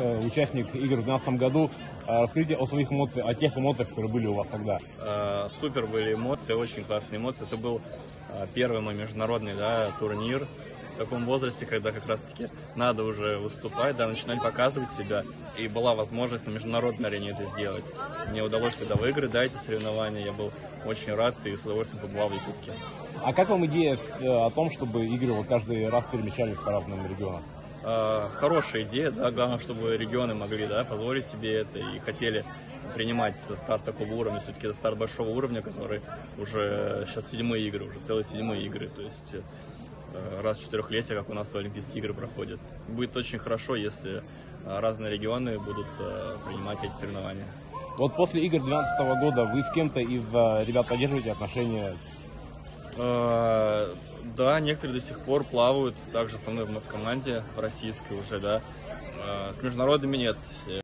Э, Участник игр в 2012 году. Э, Расскажите о своих эмоциях, о тех эмоциях, которые были у вас тогда. Э, Супер были эмоции, очень классные эмоции. Это был первый мой международный да, турнир в таком возрасте, когда как раз-таки надо уже выступать, да, начинать показывать себя. И была возможность на международной арене это сделать. Мне удалось тогда выиграть, да, эти соревнования. Я был очень рад и с удовольствием побывал в Якутске. А как вам идея о том, чтобы игры вот каждый раз перемещались по разным регионам? Э, Хорошая идея, да, главное, чтобы регионы могли, да, позволить себе это и хотели принимать старт такого уровня, все-таки это старт большого уровня, который уже сейчас седьмые игры, уже целые седьмые игры, то есть э, раз в четырехлетие, как у нас Олимпийские игры проходят. Будет очень хорошо, если э, разные регионы будут э, принимать эти соревнования. Вот после игр 2012 года вы с кем-то из ребят поддерживаете отношения? Да, некоторые до сих пор плавают, также со мной в команде российской уже, да. Э, С международными нет.